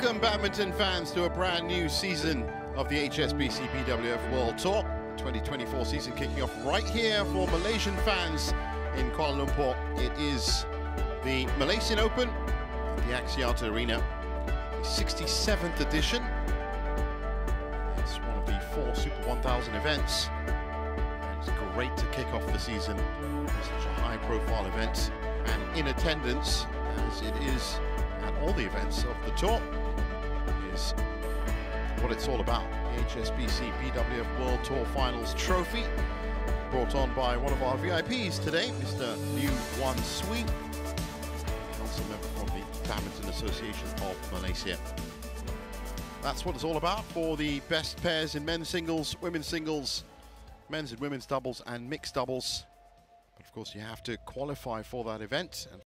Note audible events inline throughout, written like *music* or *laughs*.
Welcome, badminton fans, to a brand new season of the HSBC BWF World Tour. 2024 season kicking off right here for Malaysian fans in Kuala Lumpur. It is the Malaysian Open, at the Axiata Arena, the 67th edition. It's one of the four Super 1000 events. It's great to kick off the season with such a high-profile event and in attendance, as it is at all the events of the tour, is what it's all about. The HSBC BWF World Tour Finals Trophy, brought on by one of our VIPs today, Mr. Liu Wan Sui, council member from the Badminton Association of Malaysia. That's what it's all about for the best pairs in men's singles, women's singles, men's and women's doubles, and mixed doubles. But of course, you have to qualify for that event. And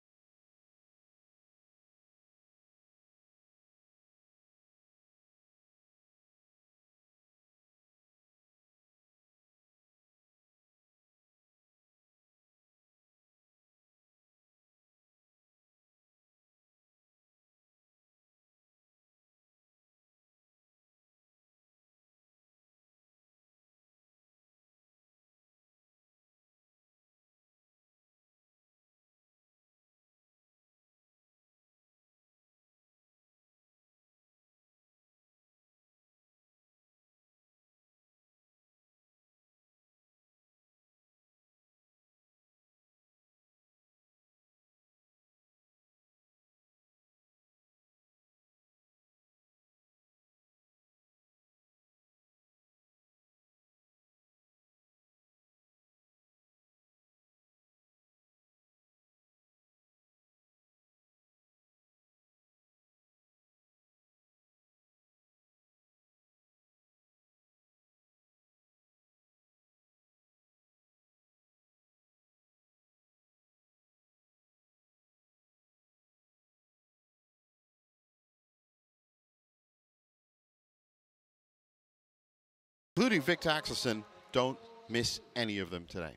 including Viktor Axelsen, don't miss any of them today.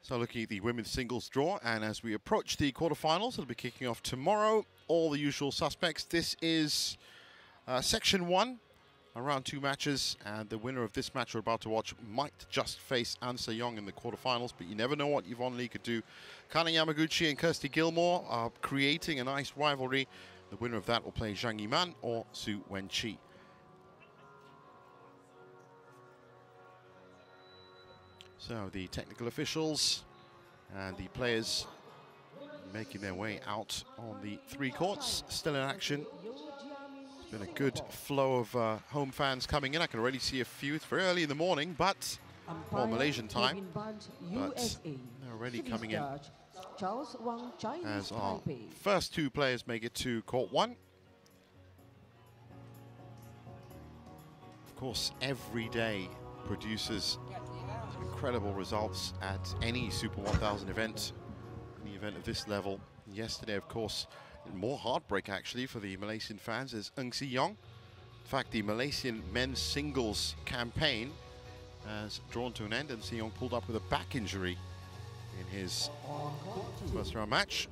So looking at the women's singles draw, and as we approach the quarterfinals, it'll be kicking off tomorrow. All the usual suspects. This is uh, section one, around two matches, and the winner of this match we're about to watch might just face An Se Young in the quarterfinals, but you never know what Yvonne Li could do. Kana Yamaguchi and Kirsty Gilmour are creating a nice rivalry. The winner of that will play Zhang Yiman or Su Wenqi. So the technical officials and the players making their way out on the three courts, still in action. It's been a good flow of uh, home fans coming in. I can already see a few. It's very early in the morning, but more Malaysian time. But they're already coming in as our first two players make it to court one. Of course, every day produces incredible results at any Super 1000 event, any event of this level. Yesterday, of course, more heartbreak actually for the Malaysian fans is Ng Tze Yong. In fact, the Malaysian men's singles campaign has drawn to an end and Si Yong pulled up with a back injury in his first round match.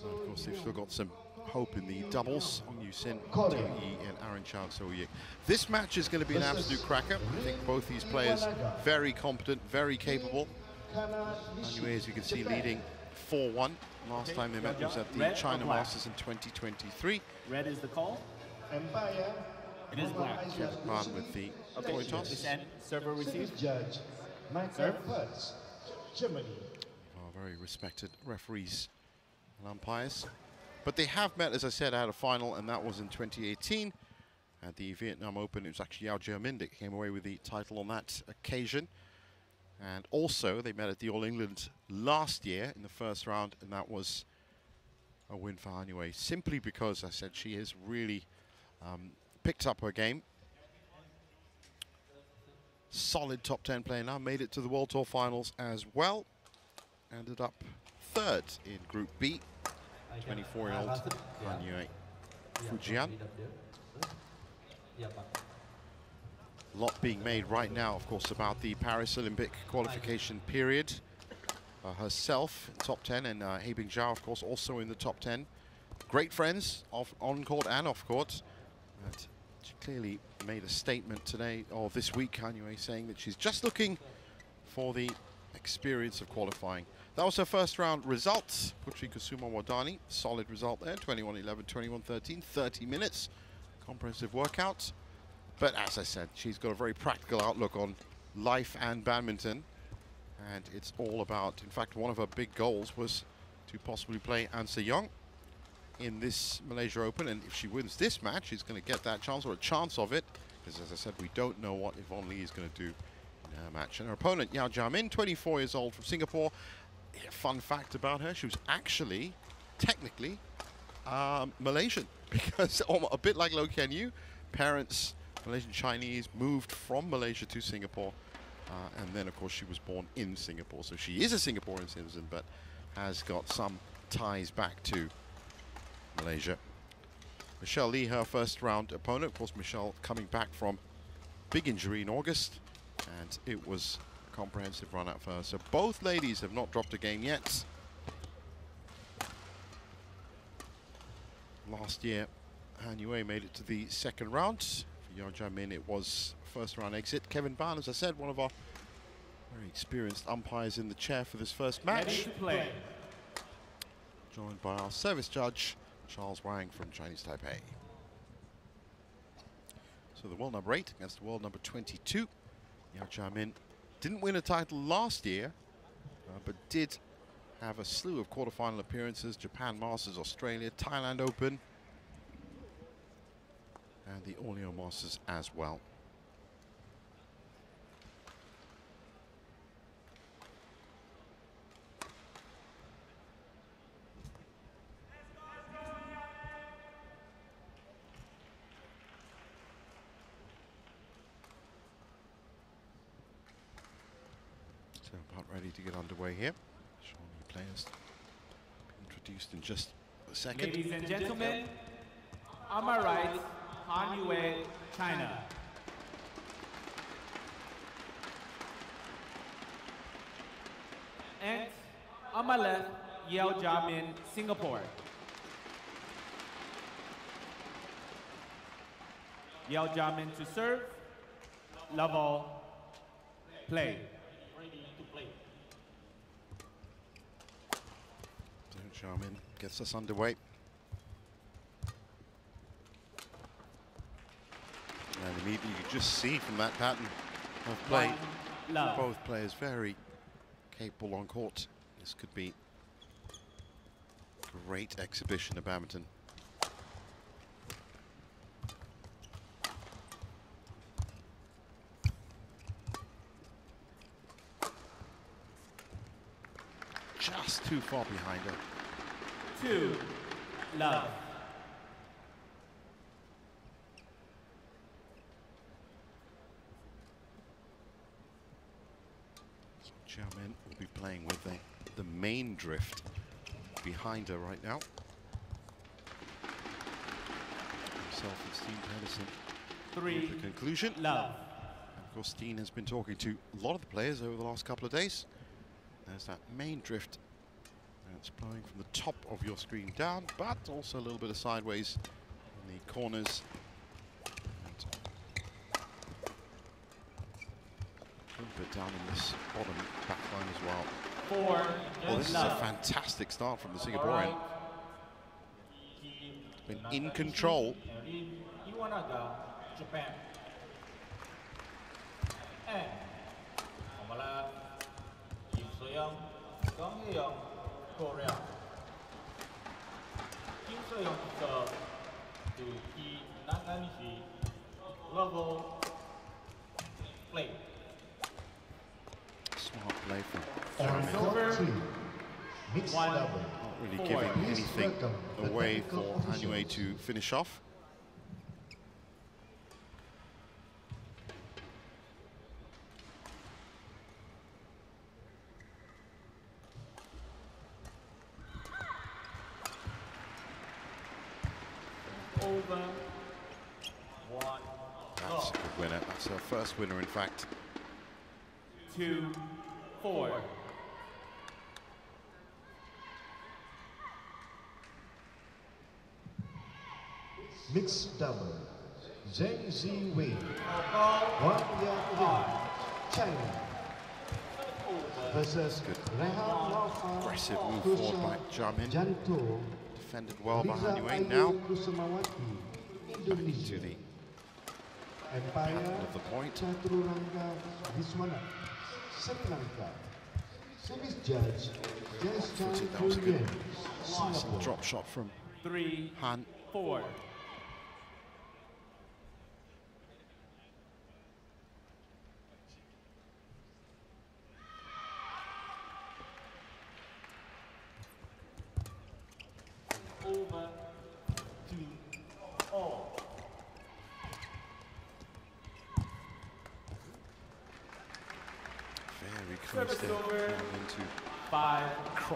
So of course, they've still got some hope in the doubles. Ong Yew Sin, Teo Yi, and Aaron Chia Soh Wooi. This match is going to be an absolute cracker. I think both these players very competent, very capable. Yu, as you can see, leading 4-1. Last time they met was at the China Masters in 2023. Red is the call. It is black. Kevin with the okay. coin toss. Server received. Hertz, Germany. Oh, very respected referees and umpires. But they have met, as I said, at a final, and that was in 2018 at the Vietnam Open. It was actually Yeo Jia Min that came away with the title on that occasion. And also, they met at the All England last year in the first round, and that was a win for Han Yue, simply because, as I said, she has really um, picked up her game. Solid top 10 player now, made it to the World Tour Finals as well. Ended up third in Group B. 24-year-old Han Yue Fujian. A lot being made right now, of course, about the Paris Olympic qualification period. uh, herself, top 10, and uh, He Bingjiao, of course, also in the top 10. Great friends, off, on court and off court. But she clearly made a statement today, or this week, anyway, saying that she's just looking for the experience of qualifying. That was her first round results. Putri Kusuma Wardani, solid result there, 21-11, 21-13, 30 minutes. Comprehensive workout. But as I said, she's got a very practical outlook on life and badminton. And it's all about, in fact, one of her big goals was to possibly play An Se Young in this Malaysia Open. And if she wins this match, she's going to get that chance or a chance of it. Because as I said, we don't know what Yvonne Li is going to do in her match. And her opponent, Yeo Jia Min, 24 years old from Singapore. Fun fact about her, she was actually, technically, um, Malaysian. *laughs* Because *laughs* a bit like Loh Kean Yew, parents, Malaysian Chinese, moved from Malaysia to Singapore. Uh, and then, of course, she was born in Singapore. So she is a Singaporean citizen, but has got some ties back to Malaysia. Michelle Li, her first round opponent. Of course, Michelle coming back from big injury in August, and it was a comprehensive run out for her. So both ladies have not dropped a game yet. Last year, Han Yue made it to the second round. For Yeo Jia Min, it was first round exit. Kevin Ban, as I said, one of our very experienced umpires in the chair for this first match. Joined by our service judge, Charles Wang from Chinese Taipei. So the world number 8 against the world number 22. Yeo Jia Min didn't win a title last year, uh, but did have a slew of quarterfinal appearances, Japan Masters, Australia, Thailand Open, and the Orleans Masters as well. So about ready to get underway here. Showing the players introduced in just a second. Ladies and gentlemen, on my right, Han Yue, China. And on my left, Yeo Jia Min, Singapore. Yeo Jia Min to serve, level, play. So Jia Min gets us underway. And immediately you just see from that pattern of play, love. both players very capable on court. This could be a great exhibition of badminton. Just too far behind her. Two, love. Jia Min will be playing with the, the main drift behind her right now. Himself and Steen Pedersen Three, the conclusion. love. And of course, Steen has been talking to a lot of the players over the last couple of days. There's that main drift that's blowing from the top of your screen down, but also a little bit of sideways in the corners. And a little bit down in this bottom back line as well. Four, Well, this is a fantastic start from the Singaporean. Been in control. Japan. And on Kim So-young, Kong Hee-yong, Korea. Kim So-young to to Kie Nakanishi, level, play. Smart play from Yeo Jia Min. court two, mixed One. double. Not really Four. giving anything away for Han Yue to finish off. Over. One, That's a good winner. That's her first winner, in fact two, four. Mixed double, Zheng Siwei, Wang Yang China, versus Aggressive move forward by Jia Min. Defended well by Hanuain now. Back into the of the point. Chaturanga Viswana. Sri Lanka. Service judge. Jess Chan Footed, that was a Korean. Singapore. drop shot from Three. Han. Four.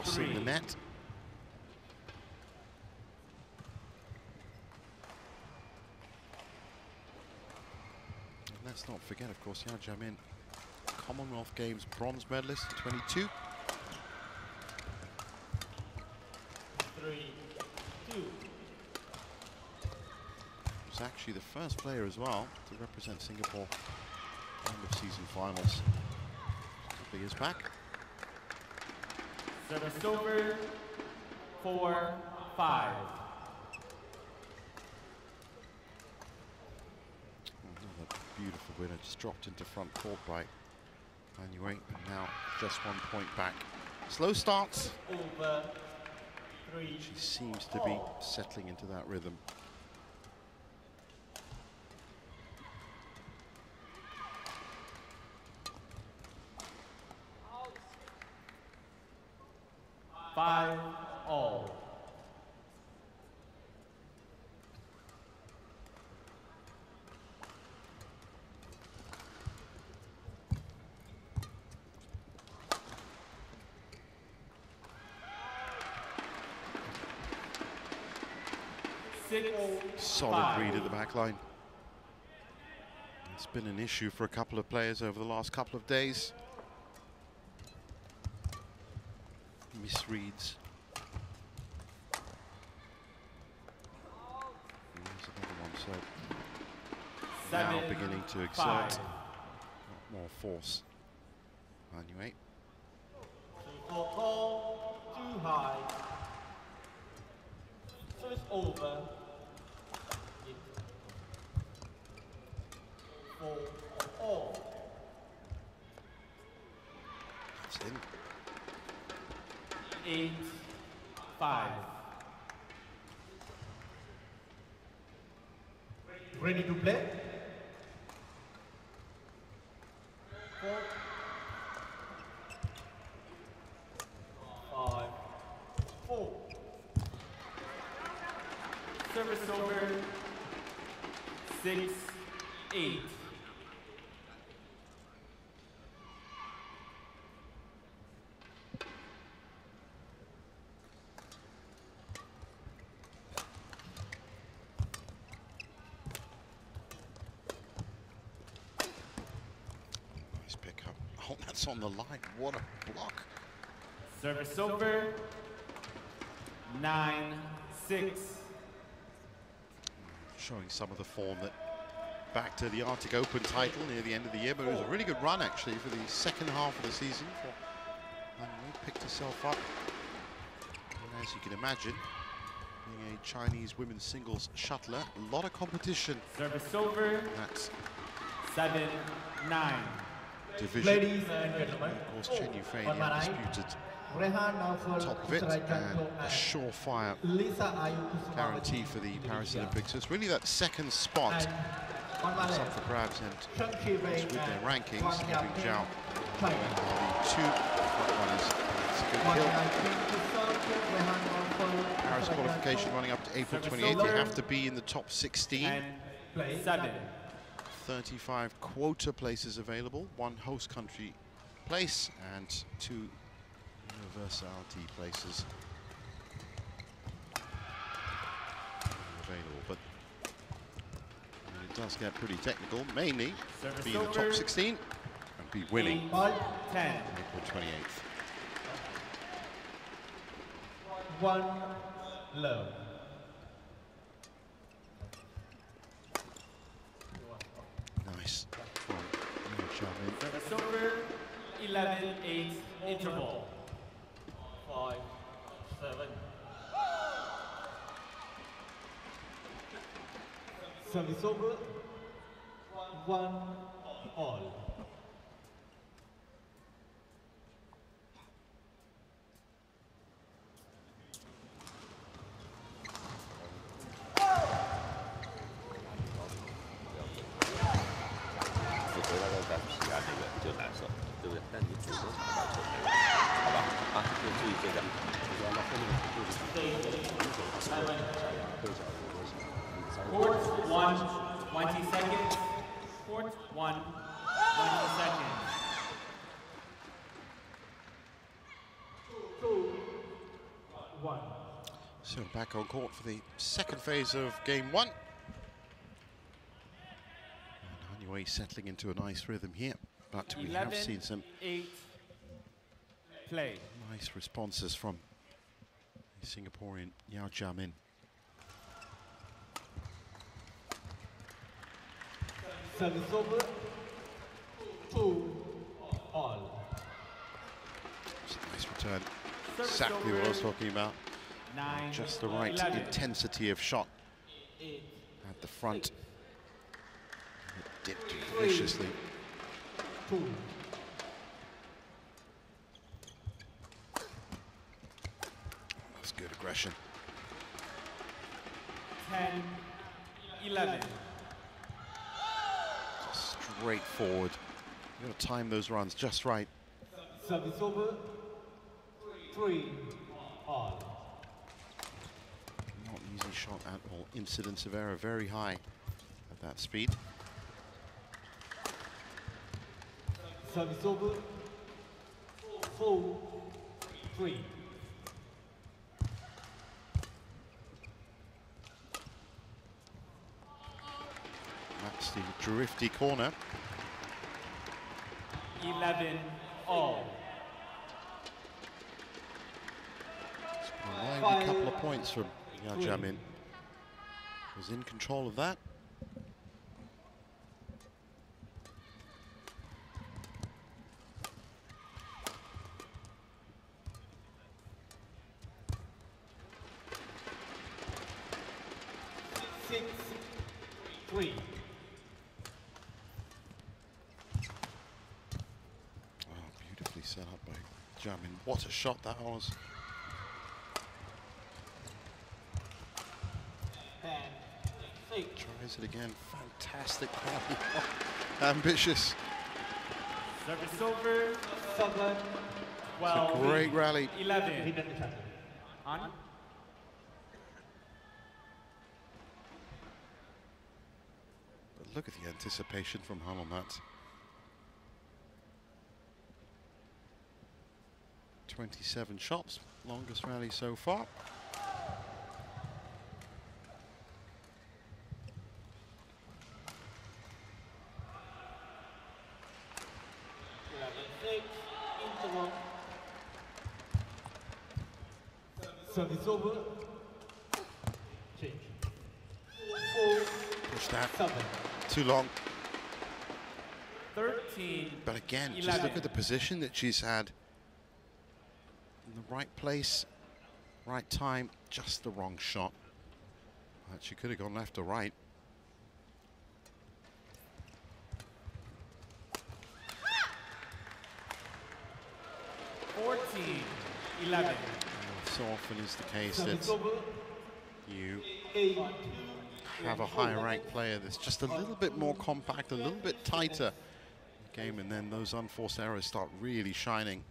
Crossing the net. And let's not forget, of course, Yeo Jia Min, Commonwealth Games bronze medalist in 22. Three. Two. was actually the first player as well to represent Singapore in the season finals a couple of years back. Service over. Four. Five. Oh, Another beautiful winner, just dropped into front court by Yue, and now just one point back. Slow starts, Over. Three. she seems to be settling into that rhythm. Five. All. Six. Solid five. read at the back line. It's been an issue for a couple of players over the last couple of days. Misreads. There's another one, so now beginning to exert five. more force. Anyway, too high. So it's over. It- Four all. Eight, five. Ready to play? Four. Five. Four. Service over. Six, eight. Nice pickup. Oh, that's on the line. What a block. Service over. Nine, six. Showing some of the form that back to the Arctic Open title near the end of the year, but it was a really good run actually for the second half of the season. Han Yue picked herself up. And as you can imagine, being a Chinese women's singles shuttler, a lot of competition Service over. in that Seven, nine. Division. Ladies and gentlemen, Of course, Chen Yufei on my right, undisputed top of it and a surefire Lisa Ayu Kusumawati guarantee for the Paris Olympics. So it's really that second spot And that's up for grabs and Cheng Chi Wei with their rankings, Wang Erin Yaping, Zhao China. the two front runners. It's a good Wang hill. Yaping to serve, Rehan Naufal Paris qualification running up to April 28th. You over. have to be in the top 16. Seven. 35 quota places available, one host country place and two universality places available. But it does get pretty technical, mainly Service be in the top 16 and be winning April 28th. one low. Jia Min. Service over. 11 8 interval. Five, seven. Service over. One all. Court 1, 20 seconds. Court 1, 20 seconds. Two. One. So back on court for the second phase of game one. And Han Yue settling into a nice rhythm here, but we have seen some 8 play. nice responses from the Singaporean Yeo Jia Min. Service over. Two all. Nice return. Service Exactly what I was talking about. 9 Just the right 11. intensity of shot Eight. at the front. It dipped viciously. Two. That's good aggression. 10 11. Just straight forward. You got to time those runs just right. Service over. Three all. Not an easy shot at all. Incidence of error very high at that speed. Service over. Four. Three. That's the drifty corner. 11 all. It's a couple of points from Yeo Jia Min. Was in control of that. Shot that was. Tries it again. Fantastic. *laughs* Ambitious. Service over. Seven. 12 Great rally. 11. Hidden attack. On. But look at the anticipation from Han on 27 shots, longest rally so far. Eleven. Six. Interval. Service over. Change. Four. Push that. Seven. Too long. 13 But again, just look at the position that she's had. Right place, right time, just the wrong shot. She could have gone left or right. fourteen, 11. So often is the case that you have a higher ranked player that's just a little bit more compact, a little bit tighter game, and then those unforced errors start really shining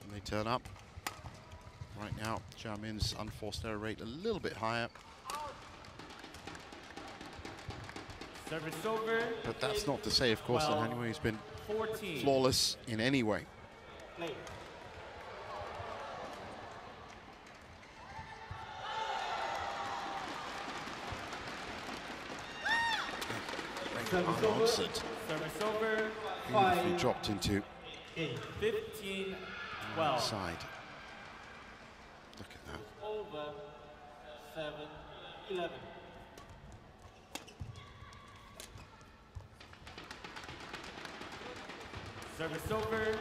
when they turn up. Right now, Jia Min's unforced error rate a little bit higher, Service over. but that's not to say, of course, that Well- Han Yue's been 14. flawless in any way. Service. Unanswered. Service over. Five. dropped into 15, 12. side. 7, 11. Service over,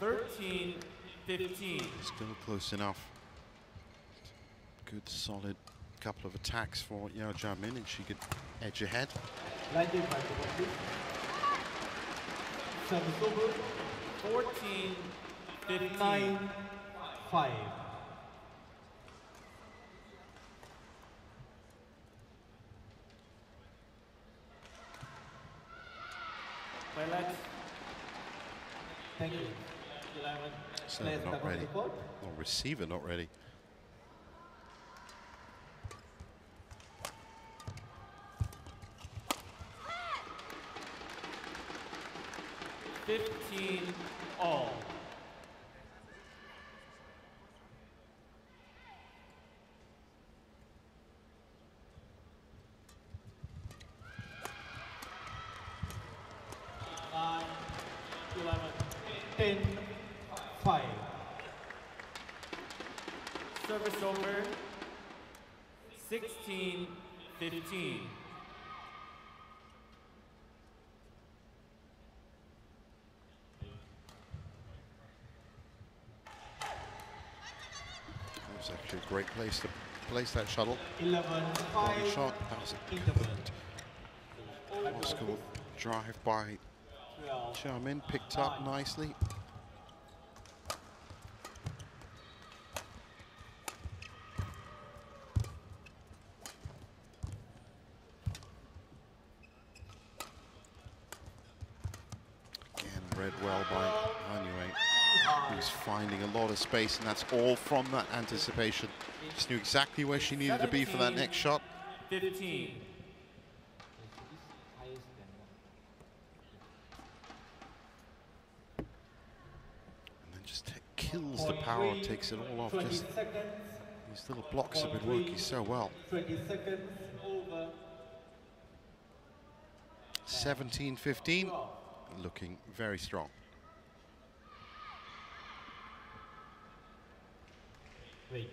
13, 15. Still close enough. Good solid couple of attacks for Yeo Jia Min and she could edge ahead. Service over, 14, 15. Nine, 5. Thank you. 11. So not ready. the. Or receiver not ready. Fifteen all. Nine, 11, 10, 5. Service over. 16 15. That was actually a great place to place that shuttle. 11, Body 5. shot. That was a good Moscow drive by 12. Jia Min. Picked up nicely. Again, read well by Han Yue. Who's finding a lot of space, and that's all from that anticipation. Just knew exactly where she needed to be for that next shot. 15. Takes it all off. Just these little blocks have been working so well. 20 17-15, looking very strong. Wait.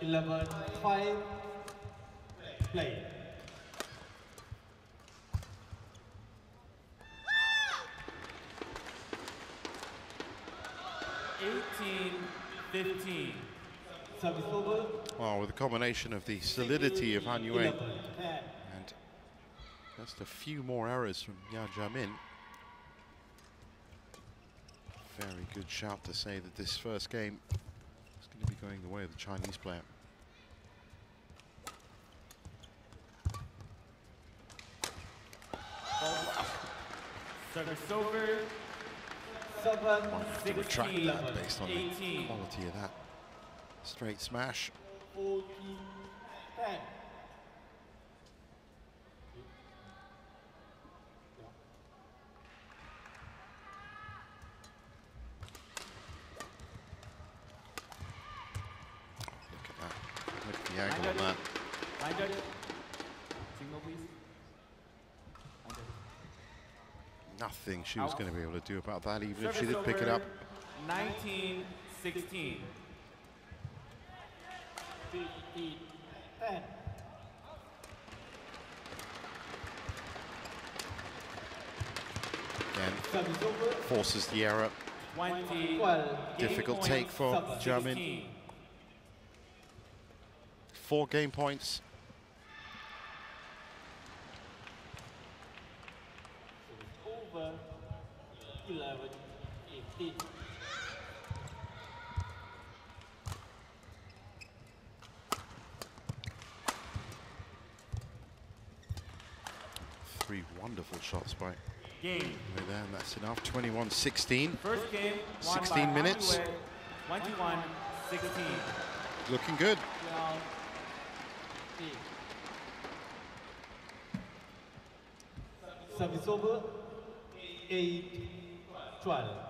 11, 5. Play. Eighteen, fifteen. Service over. Well, with a combination of the solidity of Han Yue and just a few more errors from Yao Jiamin. Very good shout to say that this first game is going to be going the way of the Chinese player. Service over. 7, Might to retract 16, that based on the 18. quality of that straight smash. 14, 10. Look at that. Look at the angle on that. Line judge. Signal, please. Line judge. Nothing she was going to be able to do about that, even if she did pick it up. 19, 16. 10. Again, forces the error. 20. Difficult take for Jia Min. Four game points. Over. 11, 18. Three wonderful shots by Game. Yue there, enough. 21-16. First game. 16 minutes. 21, 16. Looking good. 12, 8. Service over. 8, 12.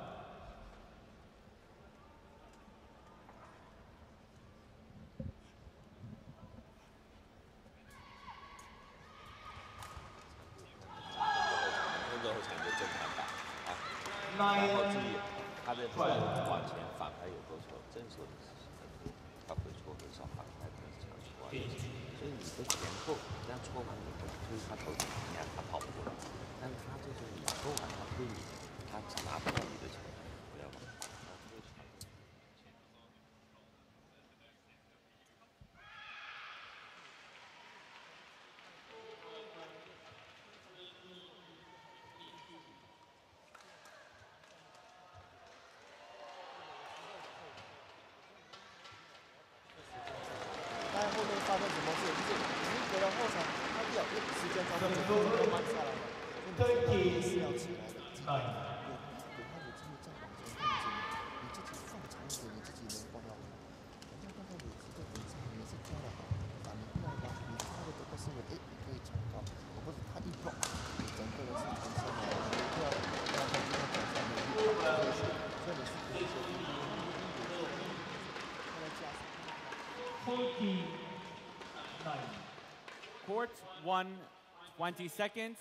Court one, 20 seconds.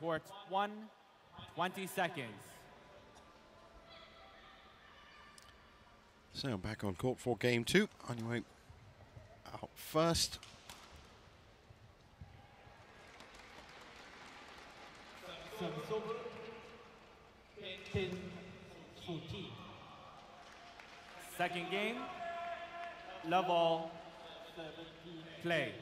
Court one, 20 seconds. So back on court for game two. Anyway, out first. Service over. Ten fourteen. Second game. Love all. Play.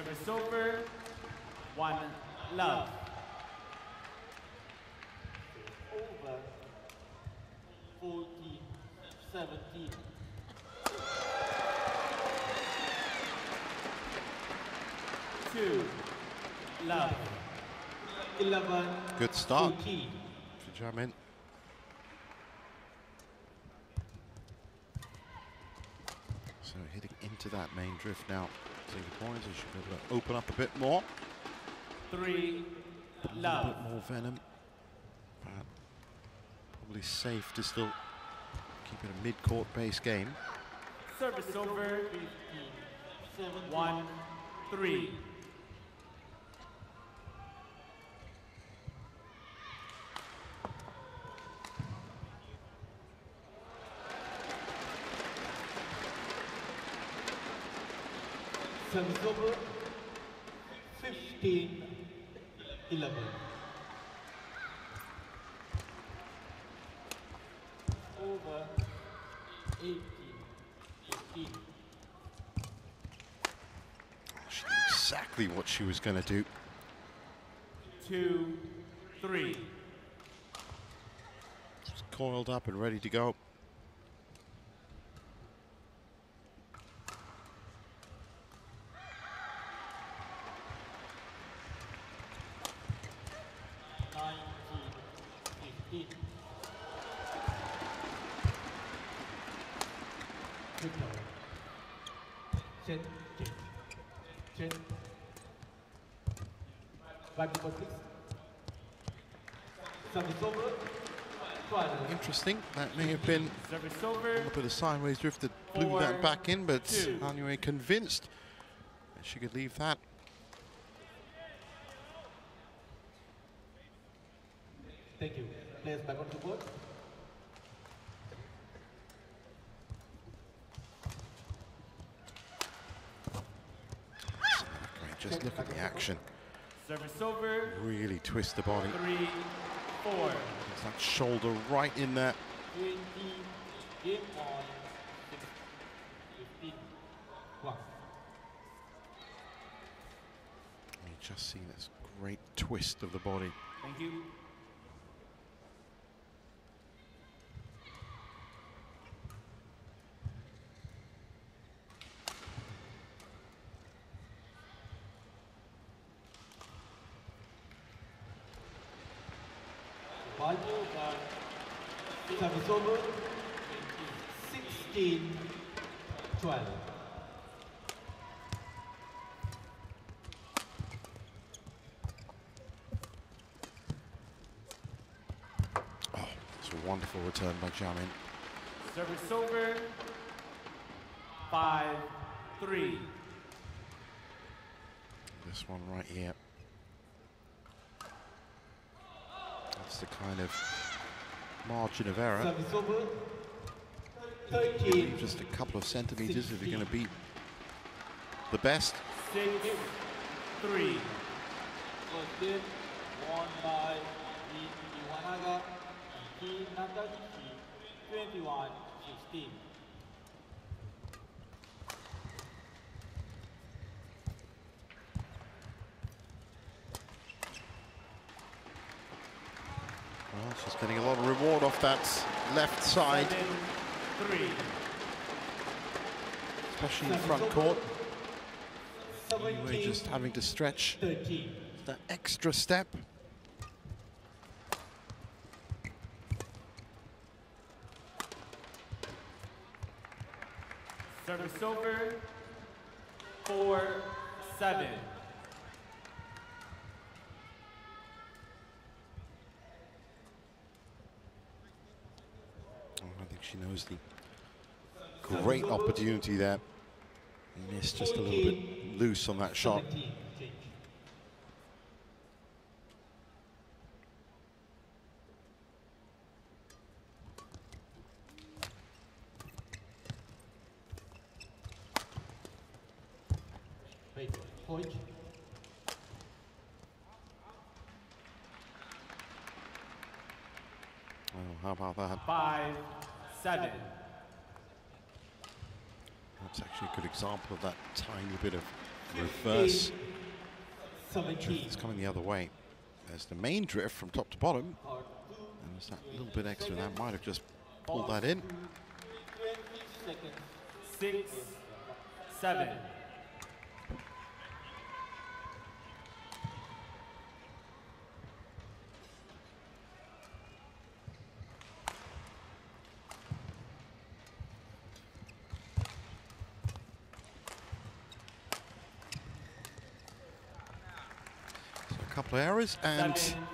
Service over. One love. Over. Fourteen seventeen. Two love. Eleven Good start fourteen. for Jia Min. So hitting into that main drift now. See the points, he should be able to open up a bit more. Three A love. bit more venom. But probably safe to still keep it a mid-court base game. Service over. One three. Service over. Fifteen eleven. Over. Eighteen eighteen. She knew exactly what she was going to do. Two three. Just coiled up and ready to go. Nineteen fifteen. Good ball. Chen, Chen, Chen. Back to please. Service over. Interesting. That may have been a little bit of sideways drift that blew Four, that back in, but anyway, convinced that she could leave that. Thank you. Players back on the board. Great, just look at the action. Service over. Really twist the body. Three four. Gets that shoulder right in there. 20. Game on. 15. One. You just see this great twist of the body. Thank you. Value uh, service over. 16. 12. It's a wonderful return by Jia Min. Service over. Five three. This one right here. That's the kind of margin of error. Service over. 13. Just a couple of centimeters if you're going to beat the best. Six, three. 21, 15. She's getting a lot of reward off that left side. Seven, three. Especially Seven, in front court. We're just having to stretch 13. that extra step. Over. Four, seven. Oh, I think she knows the great opportunity there. Missed just a little bit loose on that shot. 17. Change. Wait, point. Oh, how about that? Five, seven. That's actually a good example of that tiny bit of reverse 17. It's coming the other way. There's the main drift from top to bottom, and there's that little bit extra that might have just pulled that in. Six, seven. So a couple of errors, and Seven,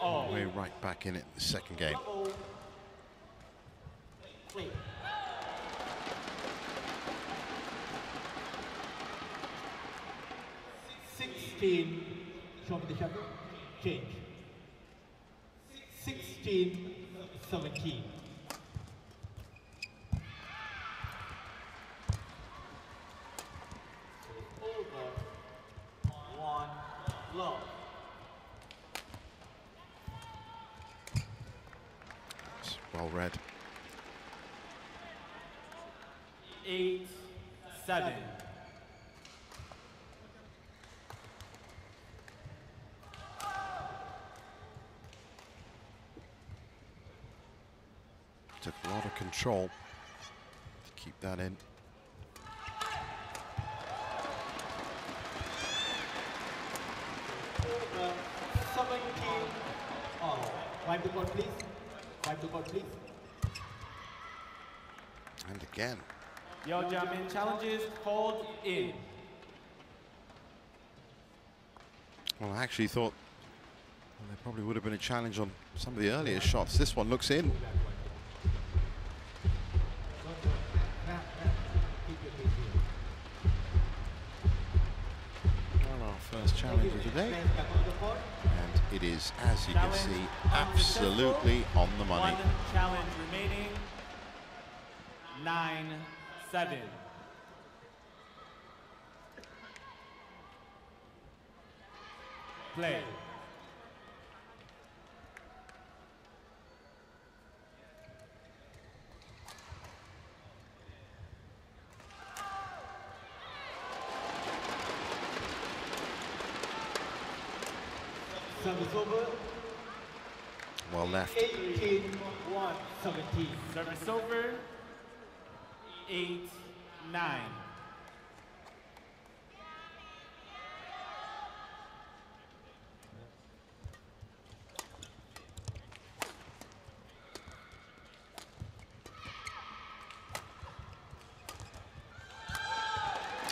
oh. we're right back in it the second game. oh. Sixteen. The shuttle. Change. Sixteen. Seventeen. Over. One love. It's well read. Eight, seven. Took a lot of control to keep that in. Over. Seventeen. All. Wipe the board, please. Wipe the board, please. And again, Yeo Jia Min challenges called in. well, I actually thought well, there probably would have been a challenge on some of the earlier shots. This one looks in. Well, our first challenge of the day. Hands back on the board. And it is, as you can see, absolutely on the money. One challenge remaining. Nine, seven. Play. Service over. Well left. 18, 1, 17. Service over. Eight, nine.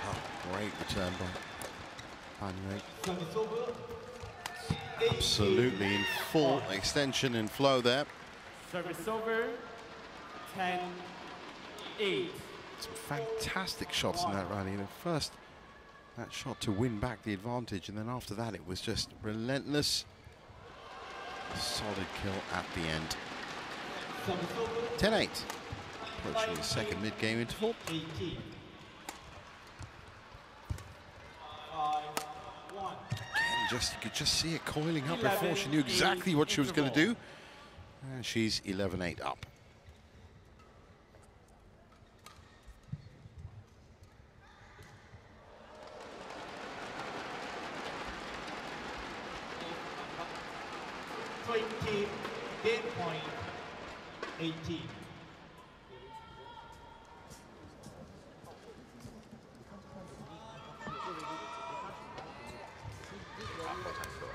Oh, great return by Han Yue. Service over. 18, Absolutely in full extension and flow there. Service over. Ten, eight. Some fantastic shots in that rally. The first that shot to win back the advantage, and then after that, it was just relentless. Solid kill at the end. Service 10 8. Approaching the second mid game interval. 18. Again, just you could just see it coiling up before she knew exactly what she was going to do. And she's 11 8 up. Twenty. Game point. Eighteen.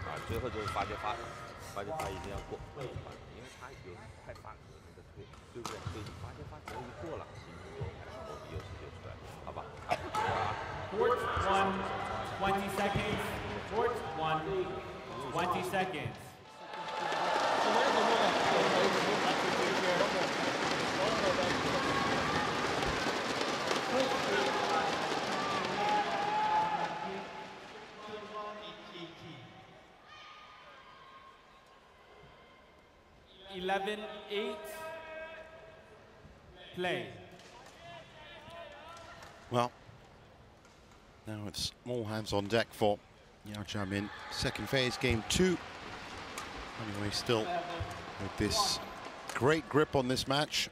Ah, 对不对？所以你发现发球一过了，形成动态的时候，你优势就出来了，好吧？啊，Court one, twenty seconds. Court one, twenty seconds. 11-8. Play. Well, now it's all hands on deck for Yeo Jia Min. Second phase, game two. Anyway, still with this great grip on this match.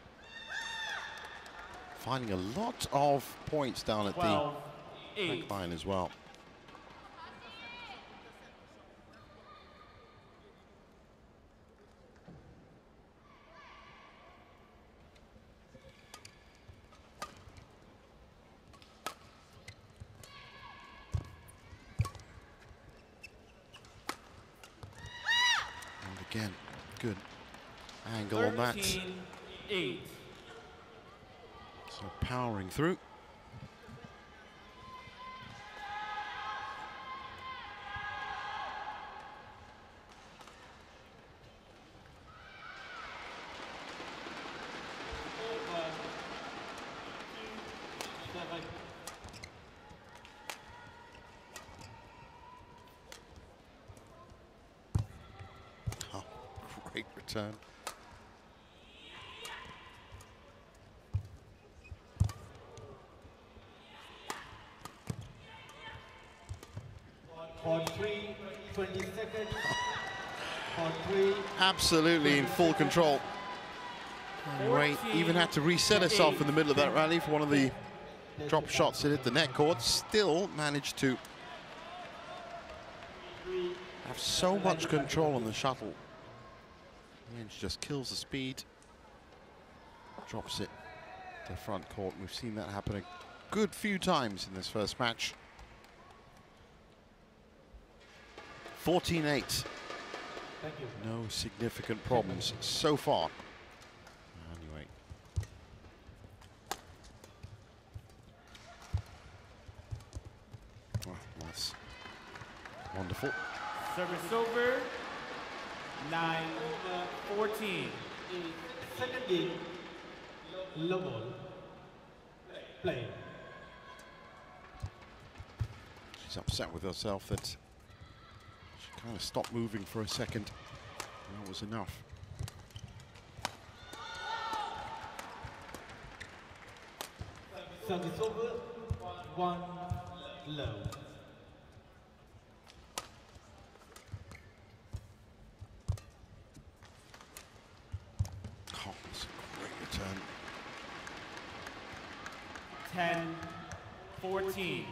Finding a lot of points down at 12 the 8. back line as well. And again, good angle on that. 13 8. So powering through. Oh, *laughs* great return. 20 seconds. *laughs* Absolutely in full control. And Ray even had to reset herself in the middle of that rally for one of the drop shots that hit the net court. Still managed to have so much control on the shuttle. And she just kills the speed, drops it to front court. We've seen that happen a good few times in this first match. 14-8. Thank you. No significant problems so far. Anyway. Well, that's wonderful. Service over. 9 14. Second game. Low ball. Play. She's upset with herself that she kind of stopped moving for a second. That was enough. Service over. One low. Oh, that's great return. 10 14.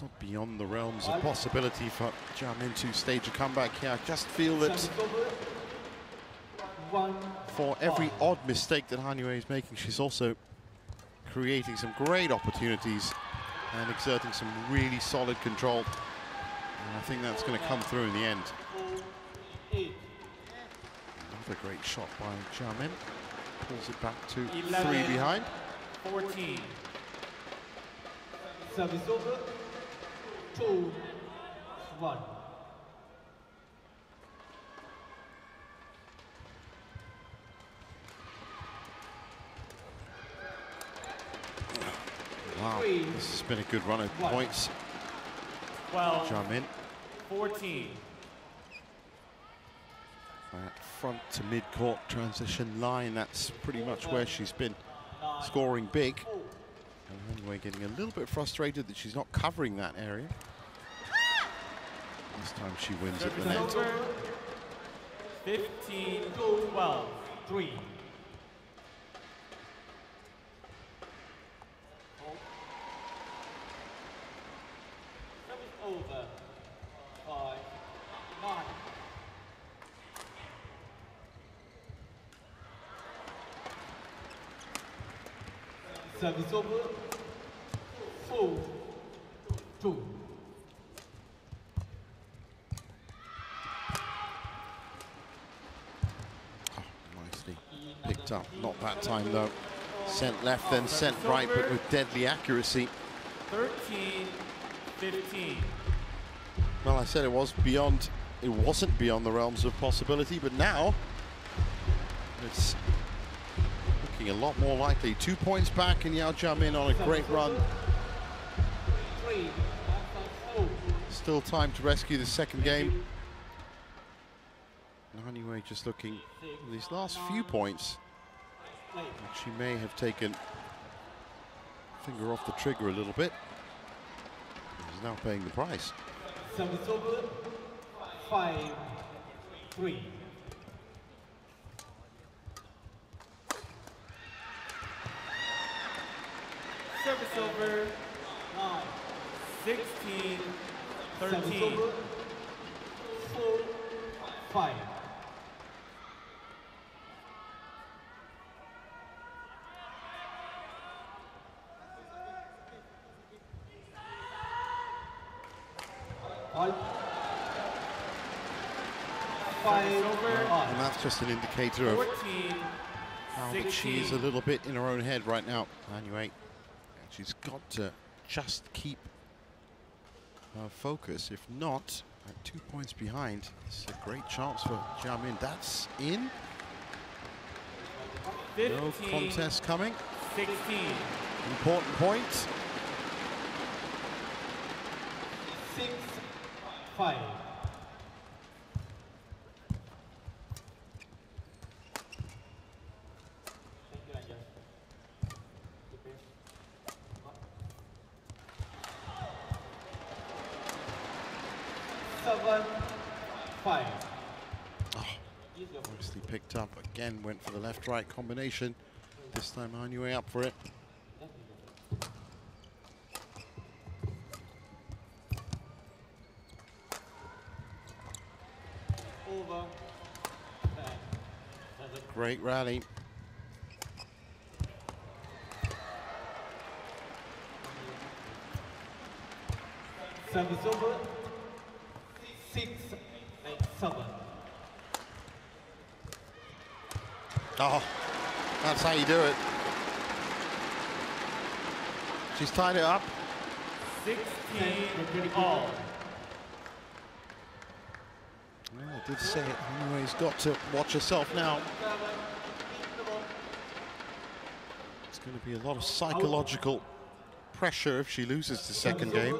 Not beyond the realms of possibility for Jia Min to stage a comeback here. I just feel that for every odd mistake that Han Yue is making, she's also creating some great opportunities and exerting some really solid control. And I think that's going to come through in the end. Another great shot by Jia Min. Pulls it back to 11. three behind. 14. Service over. Two. One. Wow, Three. this has been a good run of One. points. 12, Jia Min. 14. That front to mid-court transition line, that's pretty much where she's been scoring big. And anyway, getting a little bit frustrated that she's not covering that area. This time she wins at the net. over. 15, 12. Three. Over. Five, nine. Service over. Four. Two. Oh, nicely up. Uh, not that time though. Sent left, then sent right, but with deadly accuracy. 13, 15. Well, I said it was beyond, it wasn't beyond the realms of possibility, but now it's looking a lot more likely. Two points back and Yeo Jia Min on a great run. Still time to rescue the second game. Anyway, just looking these last few points, she may have taken finger off the trigger a little bit. She's now paying the price. Service over. Five. Three. Service over. Nine. 16, Service 13. over. Four. Five. Five. Five. And Five. that's just an indicator of 14, how that she a little bit in her own head right now. Anyway, she's got to just keep her focus. If not, at two points behind, it's a great chance for Jia Min. That's in. No contest coming. 16. Important point. Six. Five. Thank you, Ranger. Seven. Five. Use your Nicely picked up. Again, went for the left-right combination. This time, Han Yue up for it. Great rally. Service over. Six. Oh, that's how you do it. She's tied it up. 16, all. Well, I did say it. Han Yue's got to watch herself now. It's going to be a lot of psychological pressure if she loses the second game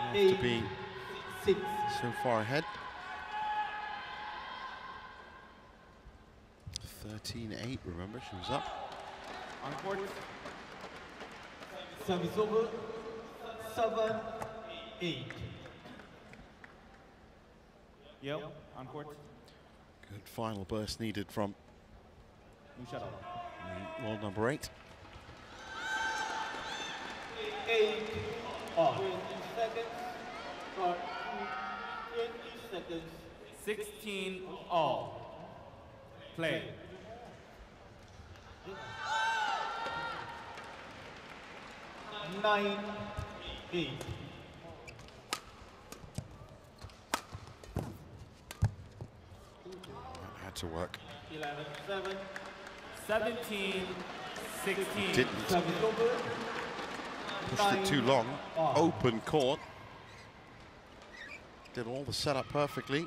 after Eight. being so far ahead. 13-8, remember, she was up. On court. Service over. Seven. Eight. Yep, on court. Good final burst needed from You shut up. world number eight. Eight. All. 20 seconds. For 20 seconds. 16, all. Play. Nine. Eight. That had to work. 11, 7. 17, 16. Didn't over. pushed it too long. Oh. Open court. Did all the setup perfectly.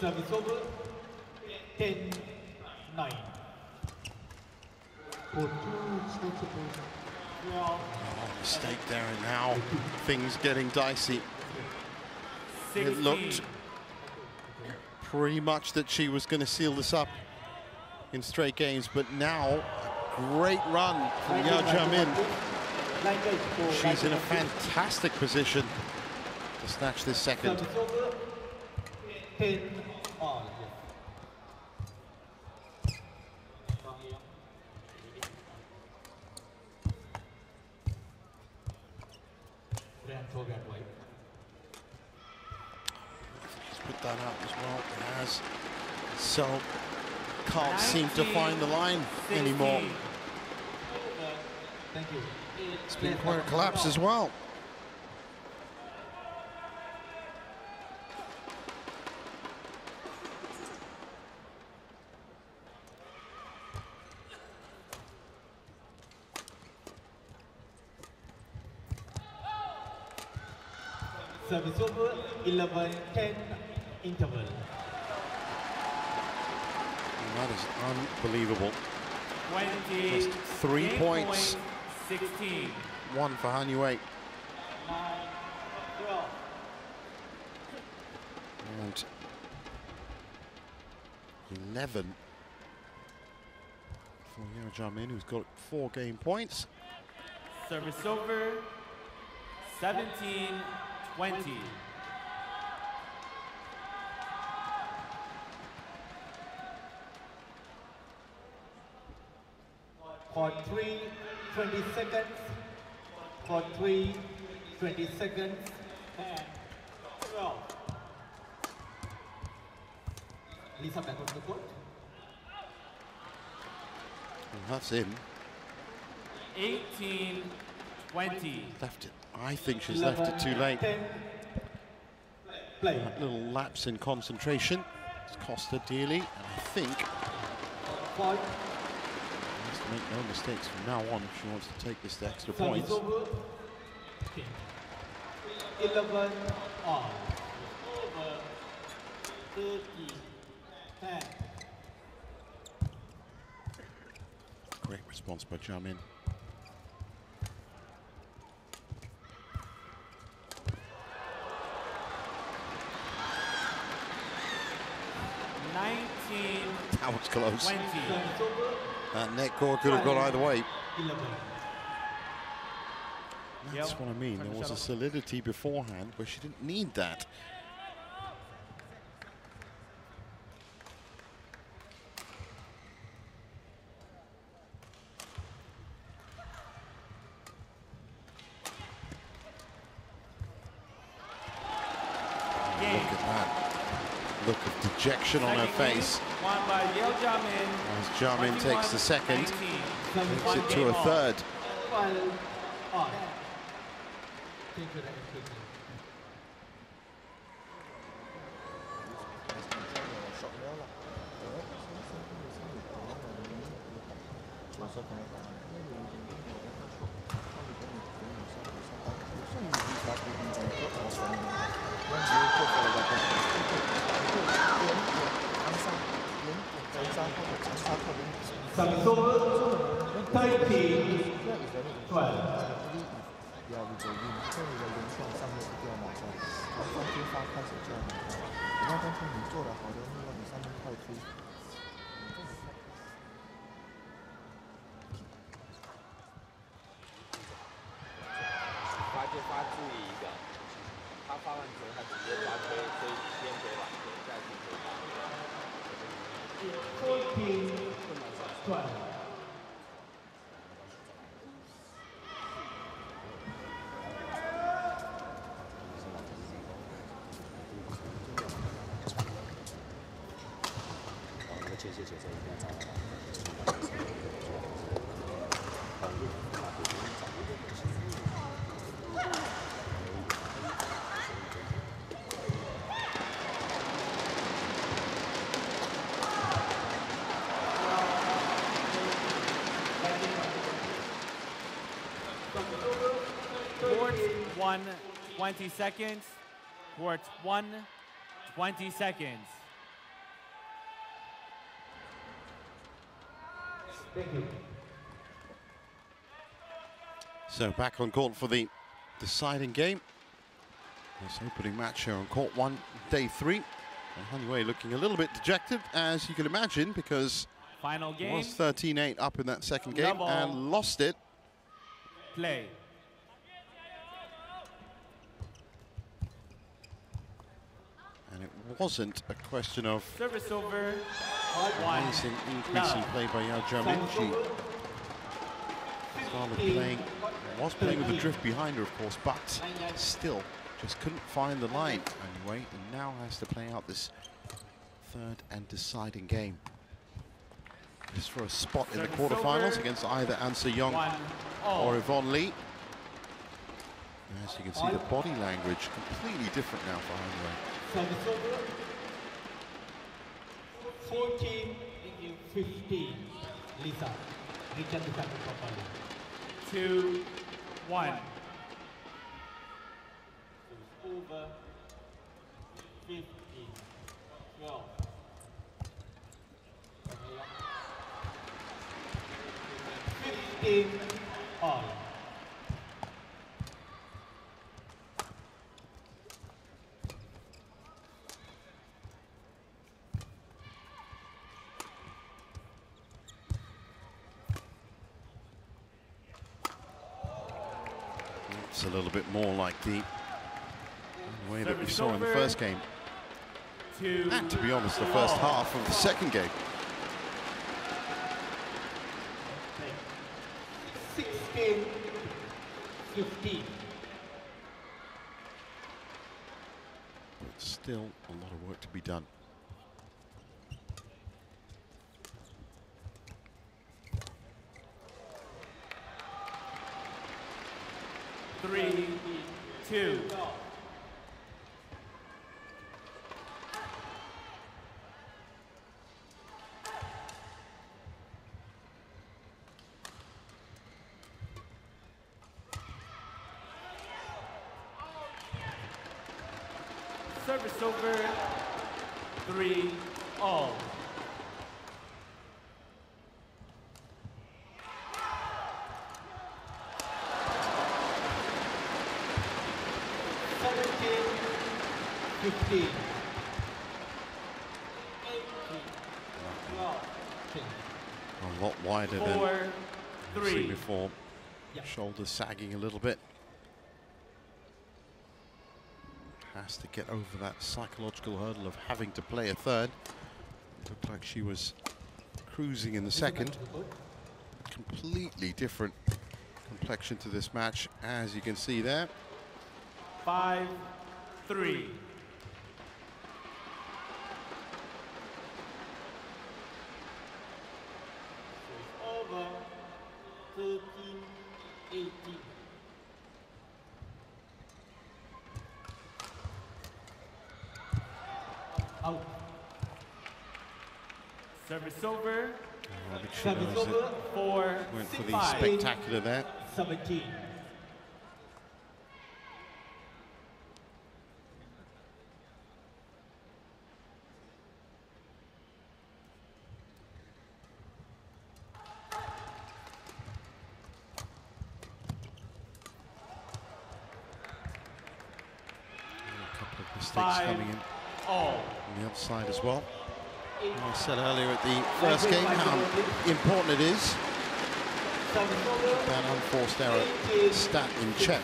Service over. 10, 9. For two substitutions. Oh, mistake there, and now things getting dicey. It looked pretty much that she was going to seal this up in straight games, but now great run from Yeo Jia Min. She's in a fantastic position to snatch this second. Service over. 10, all. Yes. Grand program white. He's put that up as well. It has. So can't seem to find the line anymore. Thank you. It's been quite a collapse as well. Service over. 11, 10, interval. That is unbelievable. Just three points. point, 16. One for Han Yue. And 11 for Yeo Jia Min, who's got four game points. Service over. 17, For 3, 20 seconds. For 3, 20 seconds. 10, 12. Lisa back on the court. And that's in. 18, 20. Left it. I think she's left it too late. 10, play. That little lapse in concentration has cost her dearly. And I think Five make no mistakes from now on if she wants to take this to extra points. Ah. Great response by Jia Min. Nineteen. That was close. 20. That net cord could have gone either way. That's what I mean. There was a solidity beforehand where she didn't need that. Game. Look at that. Look of dejection on her Second game face Jia Min. as Jia Min takes the second, 19. takes it to a third. 20 seconds for one 20 seconds. So back on court for the deciding game. This opening match here on court one, day three. And Han Yue looking a little bit dejected, as you can imagine, because Final game. was 13-8 up in that second game Double. and lost it. Play. Wasn't a question of Service over. Amazing increase in play by Yeo Jia Min. She started playing, was playing with the drift behind her, of course, but still just couldn't find the line anyway, and now has to play out this third and deciding game. Just for a spot in the quarterfinals against either An Se-young oh. or Yvonne Li. As you can see, the body language completely different now for Han Yue. Service over. 14 in 15. Lisa, return the second properly. Two. One. over 15, 12. Fifteen all. It's a little bit more like the way that we saw in the first game. And to be honest, the first half of the second game. 16, 15. But still a lot of work to be done. Three. Two. Service over. Three. All. 15, a lot wider four, than three. seen before. Yep. Shoulders sagging a little bit. Has to get over that psychological hurdle of having to play a third. Looked like she was cruising in the second. Completely different complexion to this match, as you can see there. Five, three. Service over. I think she Service knows it. Went for the spectacular there. 17. A couple of mistakes Five. coming in All. on the other side as well. And I said earlier at the first game how important it is Service over. that unforced error 18, stat in check.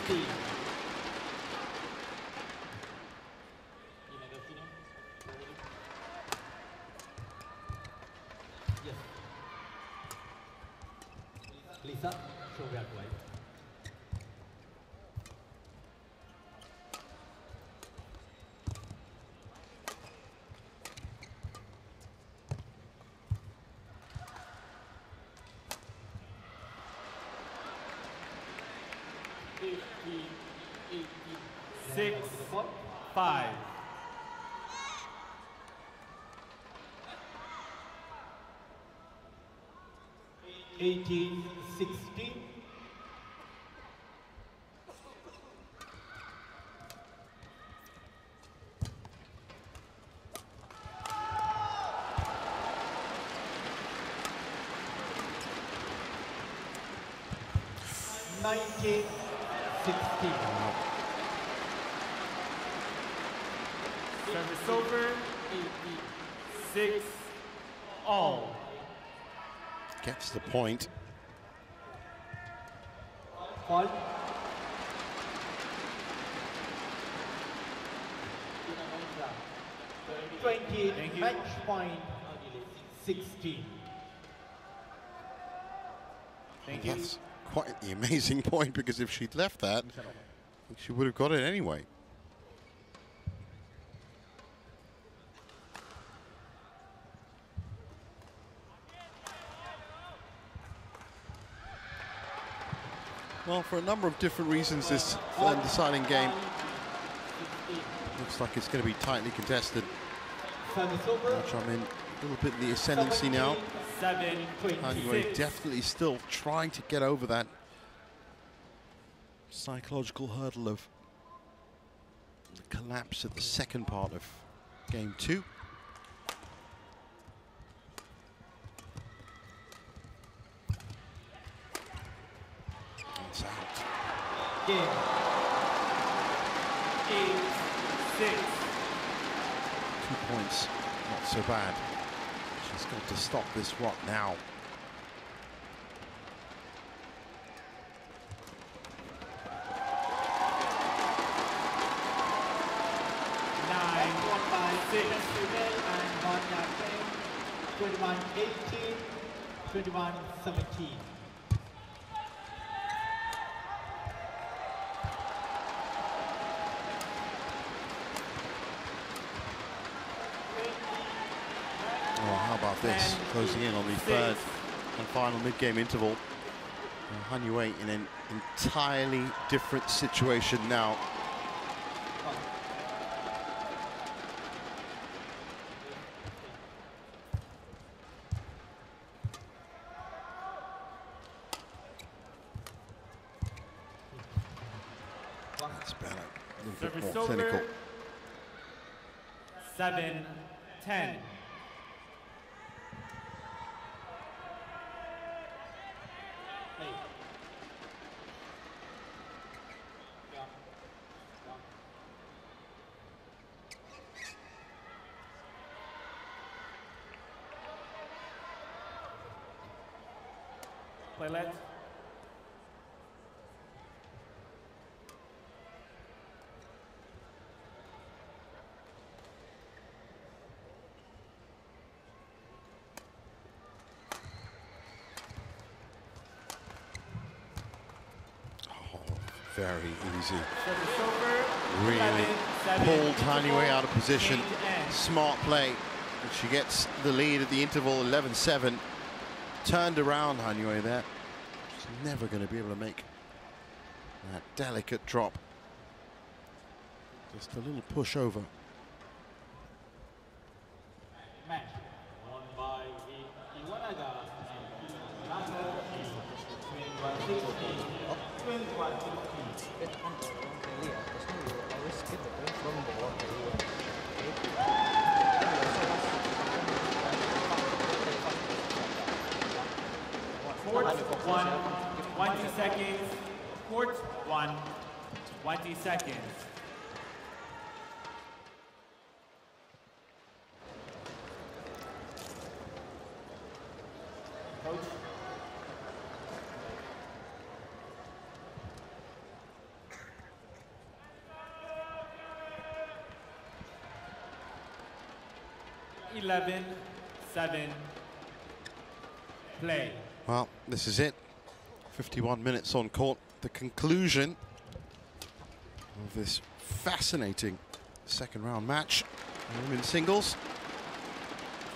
1860. Nineteen sixteen. Service over. six all. Gets the point. Fall. Twenty Thank you. match point sixteen. Thank you. That's quite the amazing *laughs* point because if she'd left that, she would have got it anyway. Well, for a number of different reasons, this third deciding game looks like it's going to be tightly contested. Which I'm in a little bit in the ascendancy now. Six. definitely still trying to get over that psychological hurdle of the collapse of the second part of game two. Game. Eight six. Two points, not so bad. She's got to stop this what now? Nine six. Sudan and Vanya Peng. 21 18, 21 17. Oh, how about this? Ten, Closing in on the third and final mid-game interval. Han Yue in an entirely different situation now. That's better. A little bit more clinical. Seven ten. Hey. Yeah. Yeah. Playlet. Oh, very easy. Really pulled Han Yue out of position. Smart play. She gets the lead at the interval 11-7. Turned around Han Yue there. She's never going to be able to make that delicate drop. Just a little push over. Eleven seven. Play. Well, this is it. 51 minutes on court. The conclusion of this fascinating second round match. Women's singles.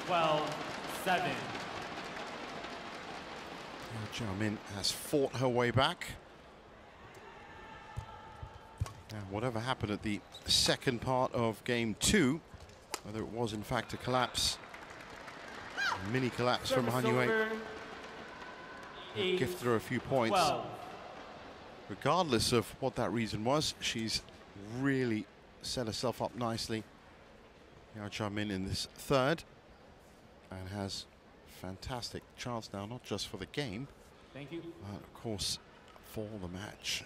12 7. Jia Min has fought her way back. Now, whatever happened at the second part of game two, whether it was in fact a collapse, a mini collapse from Service Han Yue, over. Gifted her a few points. 12. Regardless of what that reason was, she's really set herself up nicely. Yeo Jia Min in this third and has fantastic chance now, not just for the game, Thank you. but of course for the match.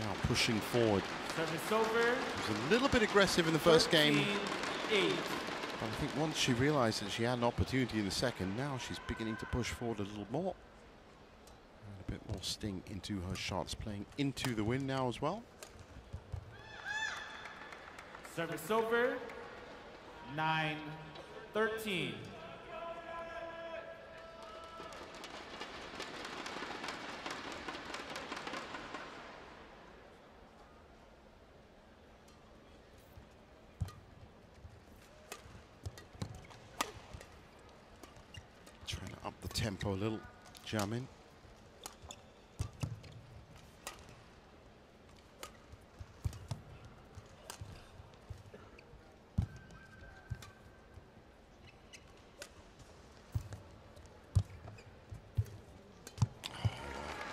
Now pushing forward. Service over. Was a little bit aggressive in the first game. 13-8. But I think once she realized that she had an opportunity in the second, now she's beginning to push forward a little more. And a bit more sting into her shots, playing into the win now as well. Service over. 9 13. Trying to up the tempo a little, Jia Min.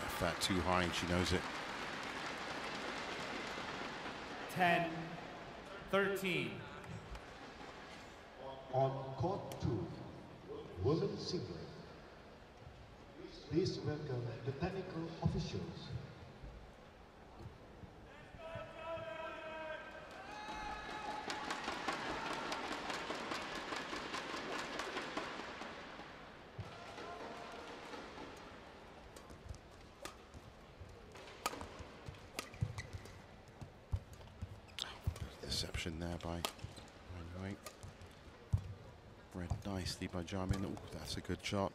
Left that too high and she knows it. 10 13. On court two, women's single. Please welcome the technical officials. Deception there by. Read nicely by Jia Min. Oh, that's a good shot.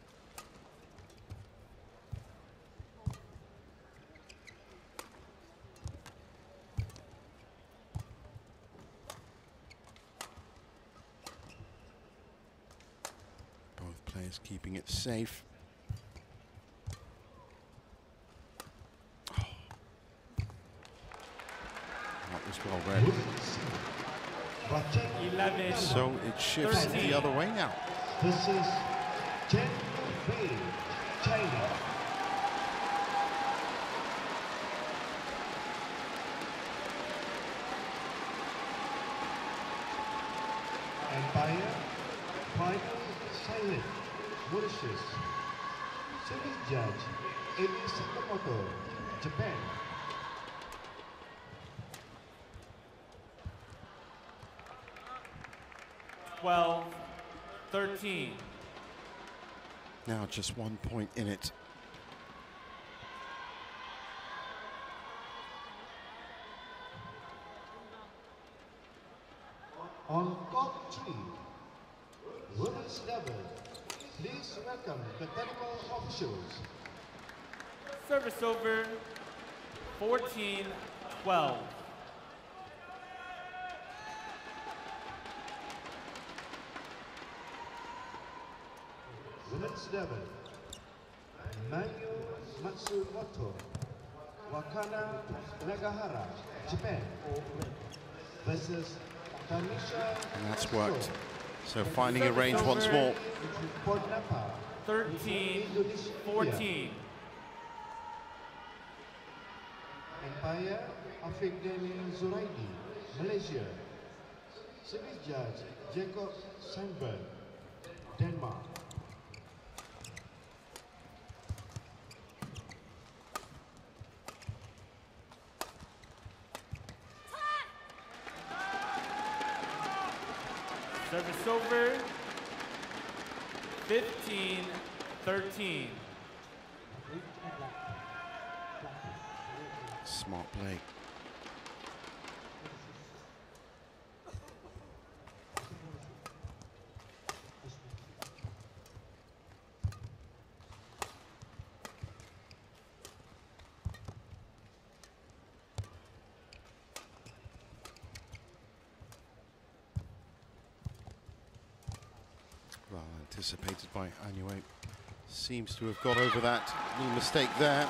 Players keeping it safe. That was well read. Women's single. Rachel 11 So it shifts the other way now. This is Chen Fei, China. Empire, final, silent, Mauritius. Service judge, Amy Sakamoto, Japan. Twelve, 13. Now just one point in it. On court three, women's level, please welcome the technical officials. Service over. 14 12. Women's level, Mayu Matsumoto, Wakana Nagahara, Japan, versus Tanisha And that's worked. So finding a range once more. 13 14. Empire African Zuraidi, Malaysia. Service judge Jacob Sandberg, Denmark. Service over. 15 13. Smart play. anticipated by Han Yue. Seems to have got over that little mistake there.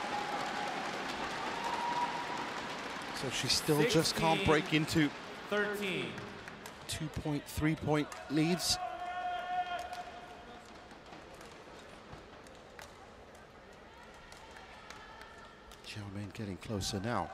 So she still 16, just can't break into 13. 2.3 point leads. Jia Min getting closer now.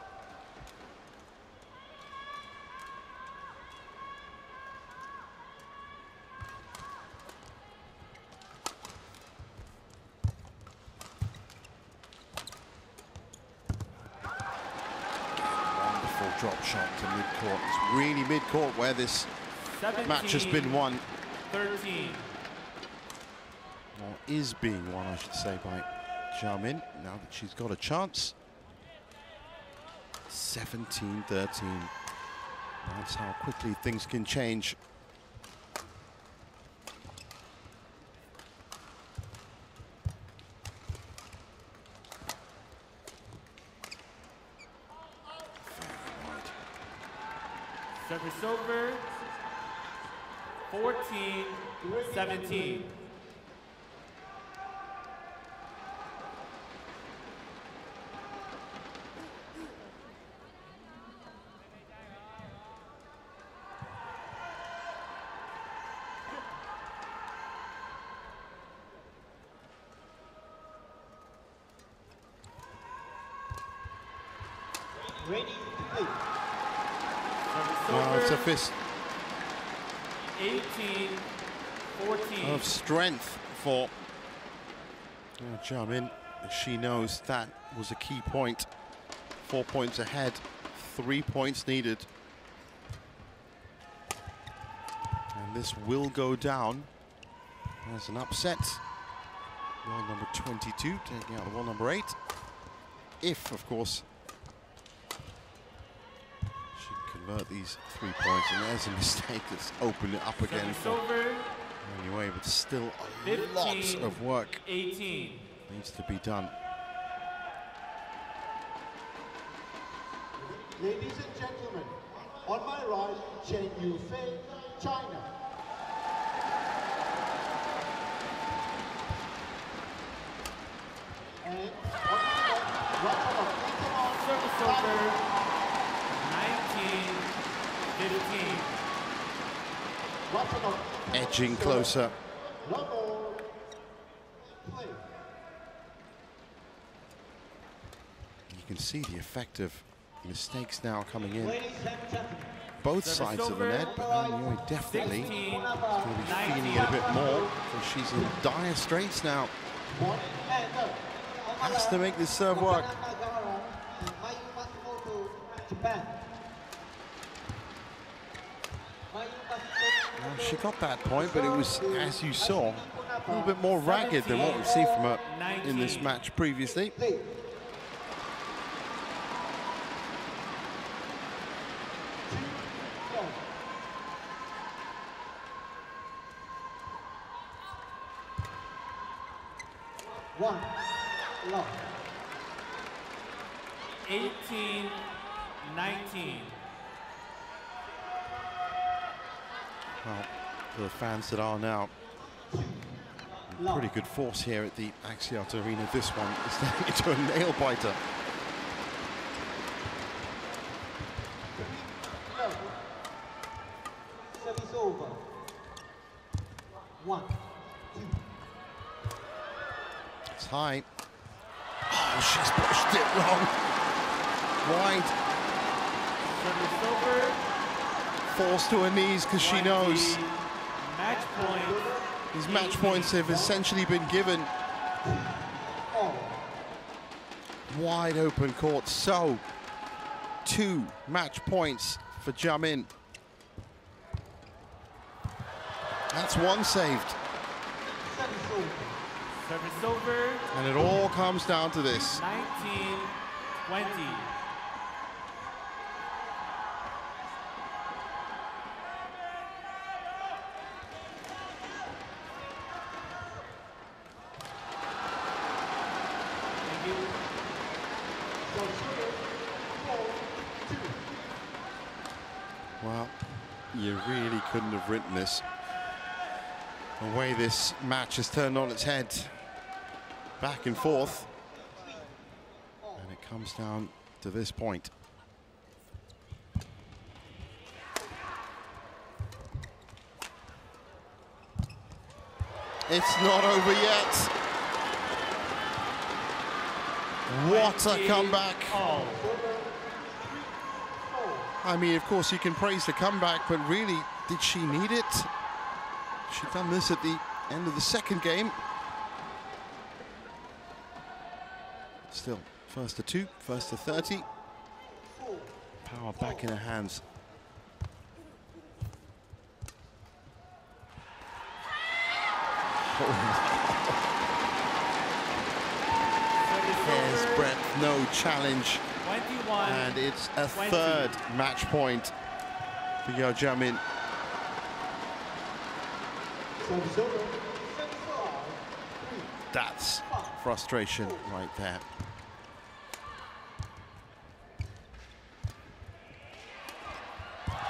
This match has been won, 13. or is being won, I should say, by Jia Min, now that she's got a chance. 17-13. That's how quickly things can change. Very wide. Service over. 14, 17. Ready to play. Service Well, it's a over. fist 18, 14. of strength for uh, Jia Min. She knows that was a key point. Four points ahead, three points needed. And this will go down as an upset. Wall number 22 taking out the wall number 8. If, of course, she can convert these three points. And there's a mistake that's opened it up again for over. Anyway, but still a lot of work 18. needs to be done. Ladies and gentlemen, on my right, Chen Yufei, China. And on my left, Russell of Itaewon, Service over. 19, 15. Russell of Itaewon, Edging closer. You can see the effect of mistakes now coming in. Ladies and gentlemen, Both sides of the net, but um, Han Yue definitely 16, going to be feeling it a bit more. So she's in dire straits now. One and on my Has to make this serve work. Okada Nagara and Mayu Matsumoto, Japan. Mayu Matsumoto, Well, she got that point, but it was, as you saw, a little bit more ragged than what we've seen from her in this match previously. play. go. One, love. 18, 19. Well, for the fans that are now pretty good force here at the Axiata Arena, this one is *laughs* turning into a nail biter. Love. Service over. One, two. It's high. Oh, she's pushed it wrong. Wide, Service over. falls to her knees because she knows Match point. These match points have essentially been given. Wide open court. So, two match points for Jia Min. That's one saved. Service over. And it all comes down to this. 19, 20. Thank you. Well, you really couldn't have written this. The way this match has turned on its head, back and forth. And it comes down to this point. It's not over yet. What a 20 comeback. Oh. I mean, of course, you can praise the comeback, but really, did she need it? She done this at the end of the second game. Still, first to two, first to 30. Power back in her hands. *laughs* Hair's breadth, no challenge. 21. And it's a 20. third match point for Yeo Jia Min. Service over. Set five, three. That's frustration right there.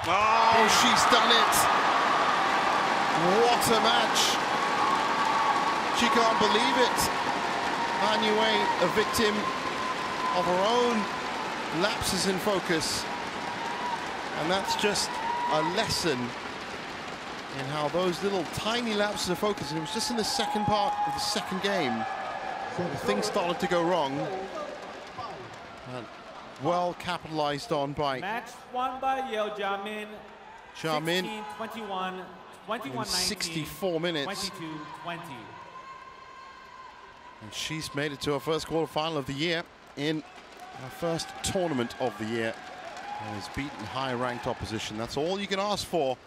Oh, oh, she's done it. What a match. She can't believe it. Han a victim of her own lapses in focus. And that's just a lesson in how those little tiny lapses of focus, and it was just in the second part of the second game, things started to go wrong. And well capitalized on by Match won by Yeo Jia Min. Jiamin. 16, 21, 21, 19, 64 minutes. 22, 20. And she's made it to her first quarterfinal of the year in her first tournament of the year. And has beaten high-ranked opposition. That's all you can ask for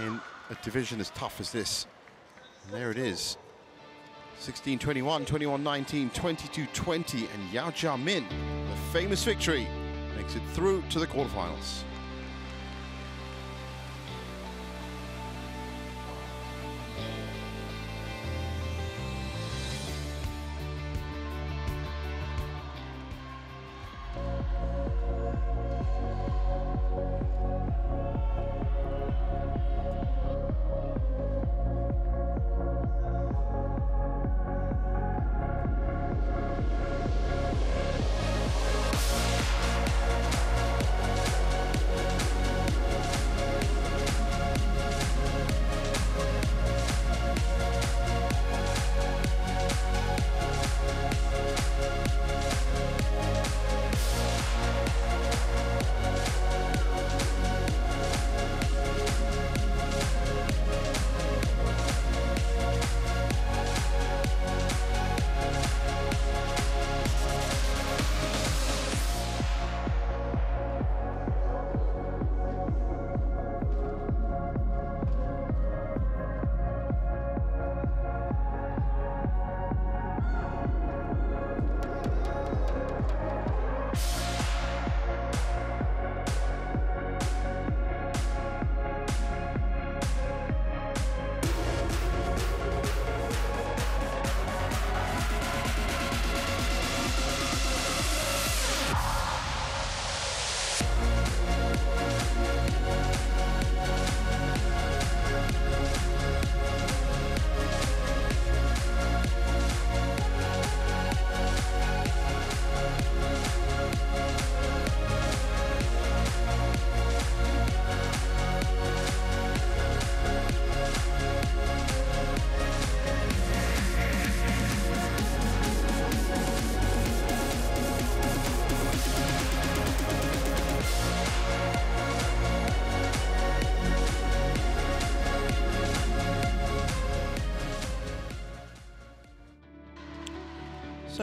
in a division as tough as this. And there it is. 16-21, 21-19, 22-20, and Yeo Jia Min, the famous victory, makes it through to the quarterfinals.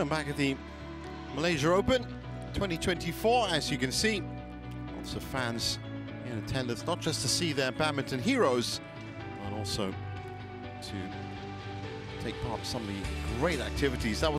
Back at the Malaysia Open 2024, as you can see, lots of fans in attendance, not just to see their badminton heroes, but also to take part in some of the great activities. That was